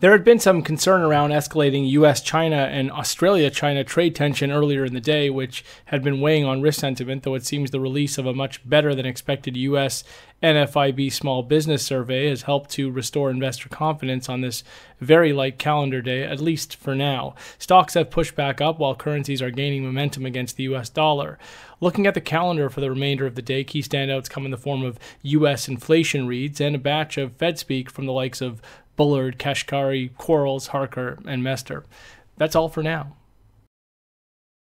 There had been some concern around escalating US China and Australia China trade tension earlier in the day, which had been weighing on risk sentiment, though it seems the release of a much better than expected US NFIB small business survey has helped to restore investor confidence on this very light calendar day, at least for now. Stocks have pushed back up while currencies are gaining momentum against the US dollar. Looking at the calendar for the remainder of the day, key standouts come in the form of US inflation reads and a batch of Fed speak from the likes of Bullard, Kashkari, Quarles, Harker, and Mester. That's all for now.